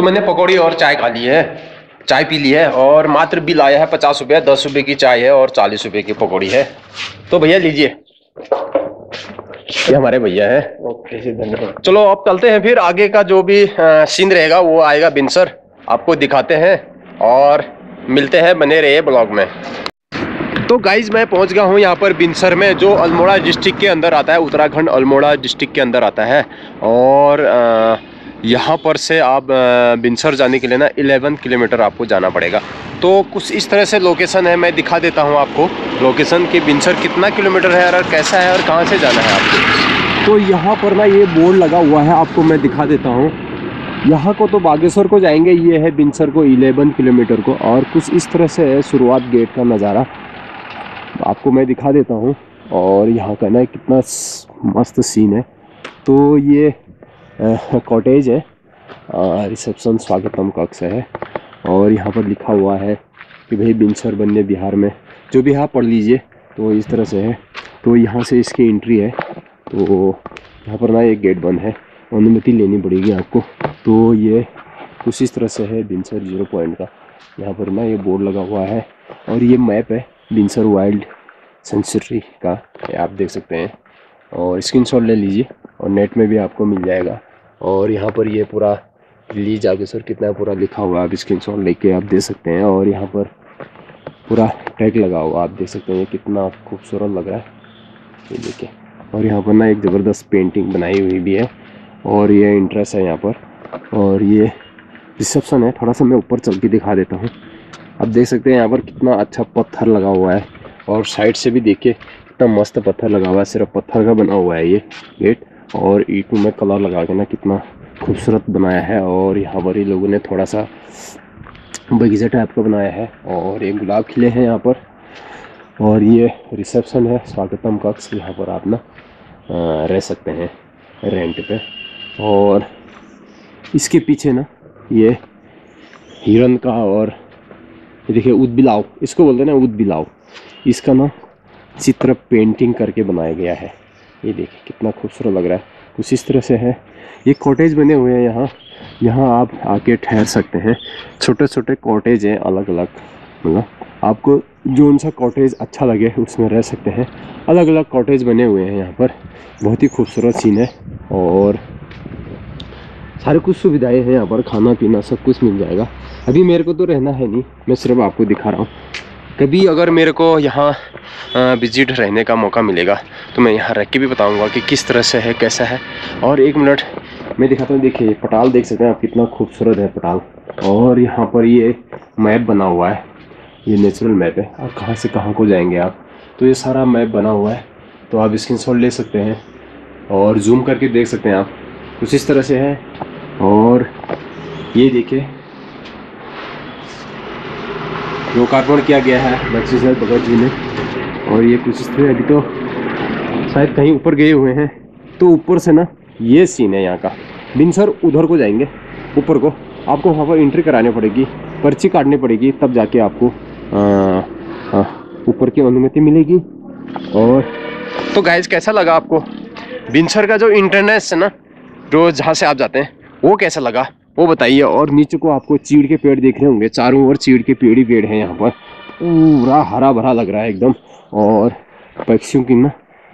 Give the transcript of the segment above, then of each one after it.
तो मैंने पकौड़ी और चाय खा ली है। चाय पी ली है और मात्र बिल आया है पचास रुपये दस रुपये की चाय है और चालीस रुपये की पकौड़ी है। तो भैया लीजिए। ये हमारे भैया है। ओके जी धन्यवाद। चलो अब चलते हैं फिर। आगे का जो भी सीन रहेगा वो आएगा बिनसर आपको दिखाते हैं और मिलते हैं बने रहे ब्लॉग में। तो गाइज़ मैं पहुँच गया हूँ यहाँ पर बिनसर में जो अल्मोड़ा डिस्ट्रिक्ट के अंदर आता है। उत्तराखंड अल्मोड़ा डिस्ट्रिक्ट के अंदर आता है। और अ, यहाँ पर से आप बिनसर जाने के लिए ना 11 किलोमीटर आपको जाना पड़ेगा। तो कुछ इस तरह से लोकेशन है, मैं दिखा देता हूँ आपको। लोकेशन कि बिनसर कितना किलोमीटर है और कैसा है और कहाँ से जाना है आपको। तो यहाँ पर ना ये बोर्ड लगा हुआ है, आपको मैं दिखा देता हूँ। यहाँ को तो बागेश्वर को जाएँगे, ये है बिनसर को 11 किलोमीटर को। और कुछ इस तरह से है शुरुआत गेट का नज़ारा। आपको मैं दिखा देता हूँ। और यहाँ का ना कितना मस्त सीन है। तो ये कॉटेज है। रिसेप्शन स्वागतम कक्ष है। और यहाँ पर लिखा हुआ है कि भाई बिनसर बनने बिहार में, जो भी आप पढ़ लीजिए तो इस तरह से है। तो यहाँ से इसकी एंट्री है। तो यहाँ पर ना एक गेट बंद है। अनुमति लेनी पड़ेगी आपको। तो ये कुछ इस तरह से है बिनसर ज़ीरो पॉइंट का। यहाँ पर ना ये बोर्ड लगा हुआ है। और ये मैप है बिनसर वाइल्ड सेंचुरी का। आप देख सकते हैं। और स्क्रीनशॉट ले लीजिए और नेट में भी आपको मिल जाएगा। और यहाँ पर ये पूरा आगे सर, कितना पूरा लिखा हुआ है, आप स्क्रीनशॉट लेके आप दे सकते हैं। और यहाँ पर पूरा टैग लगा हुआ आप देख सकते हैं कितना खूबसूरत लग रहा है। ये देखिए, और यहाँ पर ना एक ज़बरदस्त पेंटिंग बनाई हुई भी है, और ये इंटरेस्ट है यहाँ पर। और ये रिसेप्शन है, थोड़ा सा मैं ऊपर चल के दिखा देता हूँ। आप देख सकते हैं यहाँ पर कितना अच्छा पत्थर लगा हुआ है, और साइड से भी देखिए, कितना मस्त पत्थर लगा हुआ है, सिर्फ़ पत्थर का बना हुआ है ये गेट। और ईटों में कलर लगा के ना कितना खूबसूरत बनाया है और यहाँ पर ही लोगों ने थोड़ा सा बगीचा टाइप का बनाया है और एक गुलाब खिले हैं यहाँ पर। और ये रिसेप्शन है, स्वागतम कक्ष। यहाँ पर आप ना रह सकते हैं रेंट पे। और इसके पीछे ना ये हिरन का और देखिए उद बिलाव इसको बोलते हैं ना उद बिलाव इसका ना चित्र पेंटिंग करके बनाया गया है। ये देखिए, कितना खूबसूरत लग रहा है। कुछ इस तरह से है। ये कॉटेज बने हुए हैं यहाँ। यहाँ आप आके ठहर सकते हैं। छोटे छोटे कॉटेज हैं अलग अलग मतलब आपको जो सा कॉटेज अच्छा लगे, उसमें रह सकते हैं। अलग अलग कॉटेज बने हुए हैं यहाँ पर। बहुत ही खूबसूरत सीन है और सारे कुछ सुविधाएँ हैं यहाँ पर। खाना पीना सब कुछ मिल जाएगा। अभी मेरे को तो रहना है नहीं। मैं सिर्फ़ आपको दिखा रहा हूँ। कभी अगर मेरे को यहाँ विज़िट रहने का मौका मिलेगा तो मैं यहाँ रह के भी बताऊँगा कि किस तरह से है, कैसा है। और एक मिनट, मैं दिखाता हूँ, देखिए पटाल देख सकते हैं आप, कितना खूबसूरत है पटाल। और यहाँ पर ये मैप बना हुआ है, ये नेचुरल मैप है। आप कहाँ से कहाँ को जाएँगे आप? तो ये सारा मैप बना हुआ है तो आप स्क्रीन ले सकते हैं और जूम करके देख सकते हैं आप, कुछ इस तरह से है। और ये देखिए लोकार्पण किया गया है बख्शी सर भगत जी ने। और ये कुछ इस अभी तो शायद कहीं ऊपर गए हुए हैं। तो ऊपर से ना ये सीन है यहाँ का। बिन सर, उधर को जाएँगे। ऊपर को। आपको वहाँ पर एंट्री करानी पड़ेगी, पर्ची काटनी पड़ेगी, तब जाके आपको ऊपर की अनुमति मिलेगी। और तो गाइज़ कैसा लगा आपको? बिनसर का जो इंटरनेस है ना जो जहाँ से आप जाते हैं, वो कैसा लगा? वो बताइए, और नीचे को आपको चीड़ के पेड़ देख रहे होंगे, चारों ओर चीड़ के पेड़ ही पेड़ हैं यहाँ पर। पूरा हरा भरा लग रहा है एकदम, और पक्षियों की ना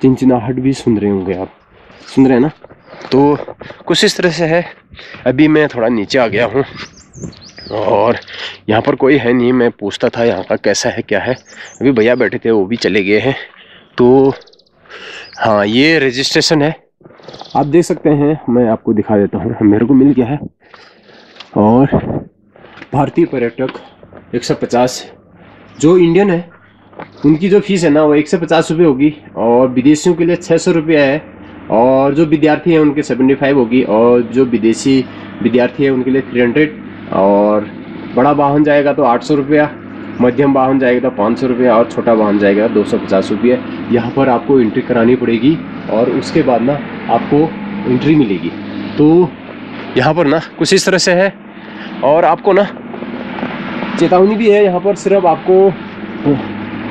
चिंचिनाहट भी सुन रहे होंगे आप। सुन रहे हैं ना? तो कुछ इस तरह से है। अभी मैं थोड़ा नीचे आ गया हूँ, और यहाँ पर कोई है नहीं, मैं पूछता था यहाँ का कैसा है, क्या है। अभी भैया बैठे थे, वो भी चले गए हैं। तो हाँ ये रजिस्ट्रेशन है। आप देख सकते हैं, मैं आपको दिखा देता हूँ, मेरे को मिल गया है। और भारतीय पर्यटक 150 जो इंडियन है, उनकी जो फ़ीस है ना, वो एक सौ पचास रुपये होगी, और विदेशियों के लिए छः सौ है, और जो विद्यार्थी हैं, उनके सेवेंटी फाइव होगी, और जो विदेशी विद्यार्थी है, उनके लिए थ्री हंड्रेड, और बड़ा वाहन जाएगा तो आठ सौ रुपया, मध्यम वाहन जाएगा तो पाँच सौ और छोटा वाहन जाएगा दो सौ पचास रुपये। यहाँ पर आपको एंट्री करानी पड़ेगी, और उसके बाद ना आपको एंट्री मिलेगी। तो यहाँ पर ना कुछ इस तरह से है और आपको ना चेतावनी भी है यहाँ पर सिर्फ़ आपको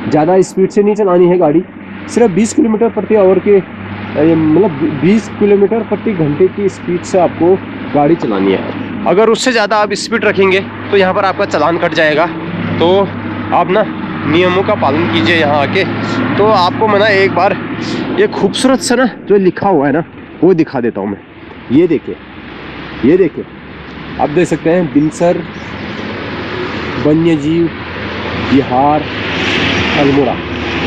ज़्यादा स्पीड से नहीं चलानी है गाड़ी। सिर्फ़ 20 किलोमीटर प्रति आवर के मतलब 20 किलोमीटर प्रति घंटे की स्पीड से आपको गाड़ी चलानी है। अगर उससे ज़्यादा आप स्पीड रखेंगे तो यहाँ पर आपका चलान कट जाएगा। तो आप ना नियमों का पालन कीजिए यहाँ आके। तो आपको मैं ना एक बार ये खूबसूरत सा ना जो लिखा हुआ है ना, वो दिखा देता हूँ मैं। ये देखिए ये देखिए। आप देख सकते हैं, बिनसर वन्य जीव बिहार, अल्मोड़ा।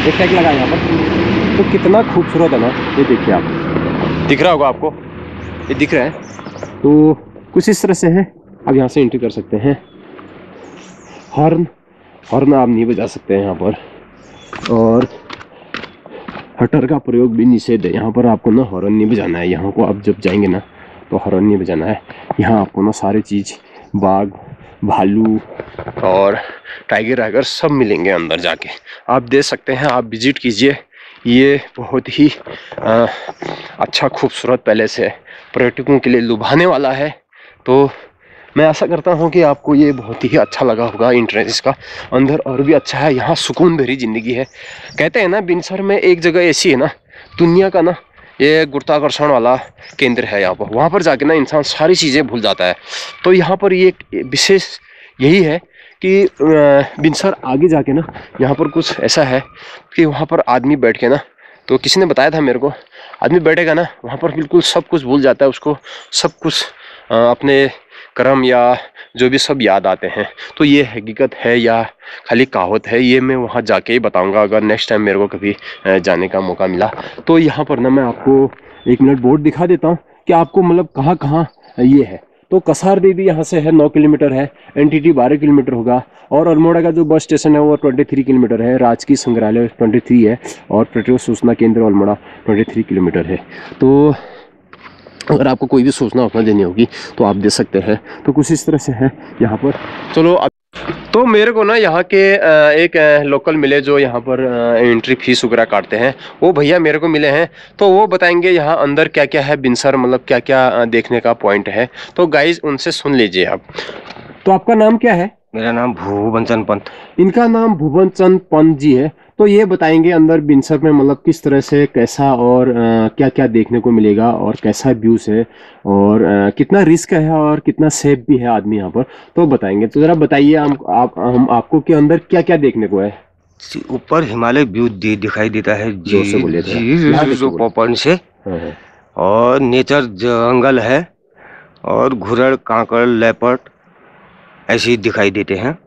एक टैग लगा यहाँ पर। तो कितना खूबसूरत है ना, ये देखिए आप। दिख रहा होगा आपको? ये दिख रहा है। तो कुछ इस तरह से है। आप यहाँ से एंट्री कर सकते हैं। हॉर्न। हॉर्न आप नहीं बजा सकते हैं यहाँ पर। और हटर का प्रयोग भी निषेध है। यहाँ पर आपको ना हॉर्न नहीं बजाना है। यहाँ को आप जब जाएँगे ना तो हॉर्न नहीं बजाना है। यहाँ आपको ना सारी चीज़ बाघ भालू और टाइगर वाइगर सब मिलेंगे अंदर जाके। आप देख सकते हैं आप विज़िट कीजिए। ये बहुत ही आ, अच्छा खूबसूरत पैलेस है। पर्यटकों के लिए लुभाने वाला है। तो मैं ऐसा करता हूँ कि आपको ये बहुत ही अच्छा लगा होगा इंट्रेंस इसका। अंदर और भी अच्छा है, यहाँ सुकून भरी ज़िंदगी है। कहते हैं ना, बिनसर में एक जगह ऐसी है ना, दुनिया का ना, ये गुरुत्वाकर्षण वाला केंद्र है यहाँ पर। वहाँ पर जाके ना इंसान सारी चीज़ें भूल जाता है। तो यहाँ पर ये विशेष यही है कि बिनसर आगे जाके ना, यहाँ पर कुछ ऐसा है कि वहाँ पर आदमी बैठ के ना तो किसी ने बताया था मेरे को, आदमी बैठेगा ना, वहाँ पर बिल्कुल सब कुछ भूल जाता है उसको, सब कुछ अपने कर्म या जो भी सब याद आते हैं तो ये हकीकत है या खाली कहावत है, ये मैं वहाँ जाके ही बताऊँगा अगर नेक्स्ट टाइम मेरे को कभी जाने का मौका मिला। तो यहाँ पर ना मैं आपको एक मिनट बोर्ड दिखा देता हूँ कि आपको मतलब कहाँ कहाँ ये है। तो कसार देवी यहाँ से है, नौ किलोमीटर है एन टी बारह किलोमीटर होगा और अल्मोड़ा का जो बस स्टेशन है वो ट्वेंटी थ्री किलोमीटर है राजकीय संग्रहालय ट्वेंटी थ्री है और पेट्रोल सूचना केंद्र अल्मोड़ा ट्वेंटी थ्री किलोमीटर है। तो अगर आपको कोई भी सूचना अपना देनी होगी तो आप दे सकते हैं। तो कुछ इस तरह से है यहाँ पर। चलो, अब तो मेरे को ना यहाँ के एक लोकल मिले जो यहाँ पर एंट्री फ़ीस वगैरह काटते हैं। वो भैया मेरे को मिले हैं। तो वो बताएँगे यहाँ अंदर क्या क्या है बिनसर मतलब क्या क्या देखने का पॉइंट है। तो गाइज़ उनसे सुन लीजिए आप। तो आपका नाम क्या है? मेरा नाम भुवन चंद पंत। इनका नाम भुवन चंद पंत जी है। तो ये बताएँगे अंदर बिनसर में मतलब किस तरह से कैसा और आ, क्या क्या देखने को मिलेगा और कैसा व्यूज़ है और आ, कितना रिस्क है और कितना सेफ़ भी है आदमी यहाँ पर। तो बताएँगे। तो जरा बताइए हम आप हम आपको के अंदर क्या क्या देखने को है? ऊपर हिमालय व्यू दिखाई देता है जी से बोले जी से। हाँ, हाँ। और नेचर जंगल है और घुरड़ कांकड़ लेपर्ट ऐसे ही दिखाई देते हैं।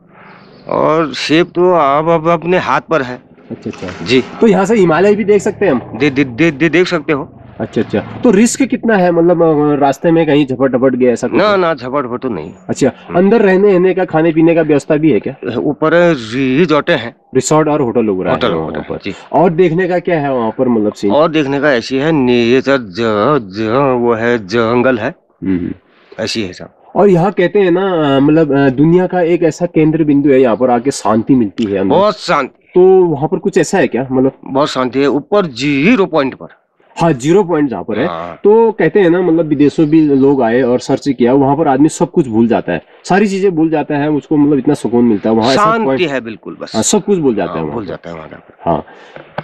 और सेब तो अब अब अपने हाथ पर है। अच्छा अच्छा। जी। तो यहाँ से हिमालय भी देख सकते हैं हम? दे, दे, दे, दे, देख सकते हो। अच्छा अच्छा। तो रिस्क कितना है? मतलब रास्ते में कहीं झपट झपट गया ऐसा ना ना झपट झपट तो नहीं। अच्छा अंदर रहने रहने का खाने पीने का व्यवस्था भी है क्या? ऊपर रिजॉर्टे हैं। रिसोर्ट और होटल वगैरह होटल होटल और देखने का क्या है वहाँ पर मतलब सीन और देखने का ऐसी है नेचर वो है जंगल है। हम्म, हम्म। ऐसी है सब। और यहाँ कहते हैं ना मतलब दुनिया का एक ऐसा केंद्र बिंदु है यहाँ पर आके शांति मिलती है बहुत शांति। तो वहाँ पर कुछ ऐसा है क्या मतलब? बहुत शांति है ऊपर ज़ीरो पॉइंट पर। हाँ ज़ीरो पॉइंट जहाँ पर है। हाँ। तो कहते हैं ना मतलब विदेशों भी लोग आए और सर्च किया वहाँ पर आदमी सब कुछ भूल जाता है। सारी चीज़ें भूल जाता है उसको मतलब इतना सुकून मिलता है। वहाँ शांति है बिल्कुल बस। हाँ, सब कुछ भूल जाता हाँ, है भूल जाता है वहाँ हाँ।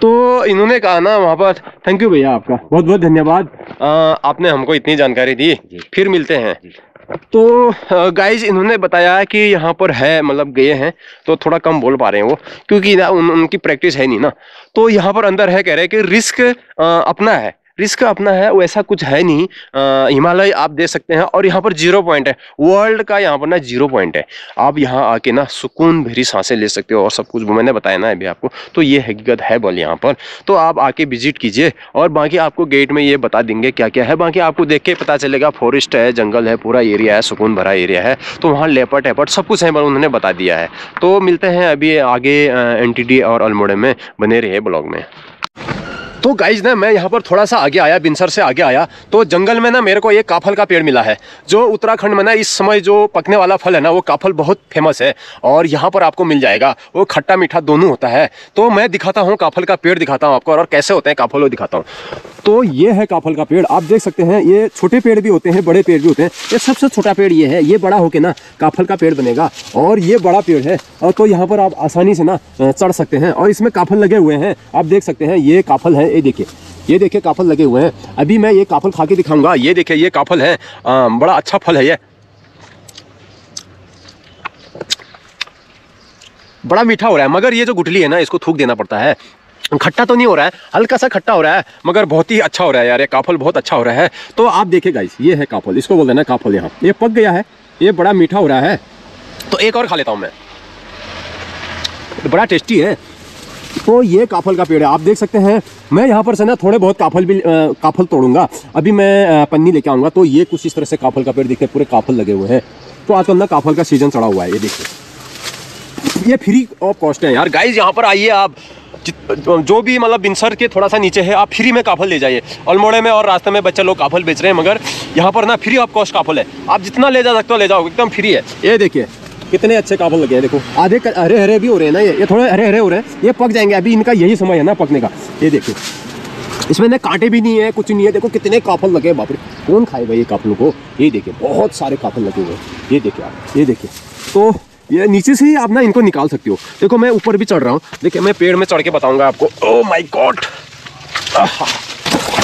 तो इन्होंने कहा ना वहाँ पर थैंक यू भैया आपका बहुत बहुत धन्यवाद आपने हमको इतनी जानकारी दी। फिर मिलते हैं। तो गाइज़ इन्होंने बताया कि यहाँ पर है मतलब गए हैं तो थोड़ा कम बोल पा रहे हैं वो क्योंकि ना उन, उनकी प्रैक्टिस है नहीं ना। तो यहाँ पर अंदर है कह रहे हैं कि रिस्क अपना है। रिस्क अपना है वैसा कुछ है नहीं। हिमालय आप दे सकते हैं और यहाँ पर ज़ीरो पॉइंट है। वर्ल्ड का यहाँ पर ना ज़ीरो पॉइंट है। आप यहाँ आके ना सुकून भरी साँसें ले सकते हो और सब कुछ मैंने बताया ना अभी आपको। तो ये हकीकत है बोल यहाँ पर। तो आप आके विज़िट कीजिए और बाकी आपको गेट में ये बता देंगे क्या क्या है। बाकी आपको देख के पता चलेगा, फॉरेस्ट है, जंगल है, पूरा एरिया है, सुकून भरा एरिया है। तो वहाँ लेपट एपट सब कुछ है उन्होंने बता दिया है। तो मिलते हैं अभी आगे एन और अल्मोड़े में बने रहे ब्लॉग में। तो गाइज़ ना, मैं यहाँ पर थोड़ा सा आगे आया बिनसर से आगे आया तो जंगल में ना मेरे को एक काफल का पेड़ मिला है, जो उत्तराखंड में ना इस समय जो पकने वाला फल है ना, वो काफल बहुत फ़ेमस है, और यहाँ पर आपको मिल जाएगा, वो खट्टा मीठा दोनों होता है तो मैं दिखाता हूँ काफल का पेड़ दिखाता हूँ आपको, और कैसे होते हैं काफल वो दिखाता हूँ। तो ये है काफल का पेड़, आप देख सकते हैं, ये छोटे पेड़ भी होते हैं, बड़े पेड़ भी होते हैं, ये सबसे छोटा पेड़ ये है, ये बड़ा होके ना काफल का पेड़ बनेगा, और ये बड़ा पेड़ है, और तो यहाँ पर आप आसानी से ना चढ़ सकते हैं, और इसमें काफल लगे हुए हैं, आप देख सकते हैं, ये काफल है हैं ये देखिए ये देखिए काफल लगे हुए हैं। अभी मैं ये काफल खा के दिखाऊँगा। ये देखिए ये काफल है। आ, बड़ा अच्छा फल है ये। बड़ा मीठा हो रहा है मगर ये जो गुटली है ना इसको थूक देना पड़ता है। खट्टा तो नहीं हो रहा है हल्का सा खट्टा हो रहा है मगर बहुत ही अच्छा हो रहा है यार ये काफल बहुत अच्छा हो रहा है। तो आप देखिए गाइस ये है काफल इसको बोल देना काफल यहाँ। ये पक गया है ये बड़ा मीठा हो रहा है। तो एक और खा लेता हूँ मैं। बड़ा टेस्टी है। तो ये काफल का पेड़ है। आप देख सकते हैं मैं यहाँ पर से ना थोड़े बहुत काफल भी अ, काफल तोड़ूँगा। अभी मैं पन्नी लेके आऊँगा तो ये कुछ इस तरह से काफल का पेड़ देखिए पूरे काफल लगे हुए हैं। तो आजकल ना काफल का सीज़न चढ़ा हुआ है ये देखिए। ये फ्री ऑफ़ कॉस्ट है यार। गाइज़ यहाँ पर आइए आप। जो भी मतलब बिनसर के थोड़ा सा नीचे है आप फ्री में काफल ले जाइए। अल्मोड़े में और रास्ते में बच्चे लोग काफल बेच रहे हैं मगर यहाँ पर ना फ्री ऑफ़ कॉस्ट काफल है। आप जितना ले जा सकते हो ले जाओ। एकदम फ्री है। ये देखिए कितने अच्छे काफल लगे हैं, देखो। आधे हरे हरे भी हो रहे हैं ना ये। ये थोड़े हरे हरे हो रहे हैं। ये पक जाएँगे। अभी इनका यही समय है ना पकने का। ये देखिए। इसमें ना कांटे भी नहीं है, कुछ नहीं है। देखो कितने काफल लगे हैं, बाप रे। कौन खाएगा ये काफलों को? ये देखिए, बहुत सारे काफल लगे हुए हैं। ये देखिए आप, ये देखिए। तो ये नीचे से ही आप ना इनको निकाल सकते हो। देखो मैं ऊपर भी चढ़ रहा हूँ। देखिए मैं पेड़ में चढ़ के बताऊँगा आपको। ओ माई गॉड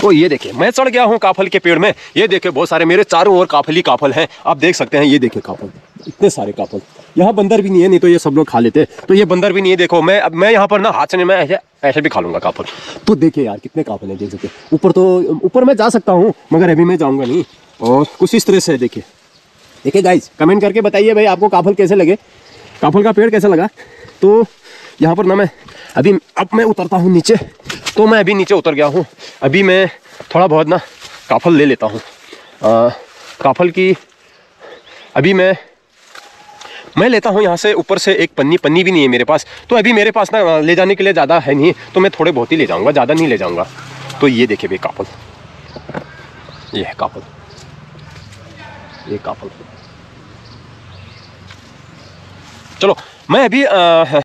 तो ये देखिए, मैं चढ़ गया हूँ काफल के पेड़ में। ये देखिए, बहुत सारे मेरे चारों ओर काफल ही काफल हैं। आप देख सकते हैं, ये देखिए काफल, इतने सारे काफल। यहाँ बंदर भी नहीं है, नहीं तो ये सब लोग खा लेते। तो ये बंदर भी नहीं है, देखो, मैं अब मैं यहाँ पर ना हाथ से मैं ऐसे ऐसे भी खा लूँगा काफल। तो देखिए यार, कितने काफल हैं, देख सकते ऊपर तो ऊपर मैं जा सकता हूँ, मगर अभी मैं जाऊँगा नहीं। और कुछ इस तरह से देखिए। देखिए गाइज़ कमेंट करके बताइए भाई, आपको काफल कैसे लगे? काफल का पेड़ कैसा लगा? तो यहाँ पर ना मैं अभी अब मैं उतरता हूँ नीचे तो मैं अभी नीचे उतर गया हूँ। अभी मैं थोड़ा बहुत ना काफल ले लेता हूँ। काफल की अभी मैं मैं लेता हूँ यहाँ से ऊपर से एक पन्नी पन्नी भी नहीं है मेरे पास। तो अभी मेरे पास ना ले जाने के लिए ज़्यादा है नहीं तो मैं थोड़े बहुत ही ले जाऊँगा ज़्यादा नहीं ले जाऊँगा। तो ये देखिए भाई काफल। ये है काफल। ये काफल। चलो मैं अभी अ,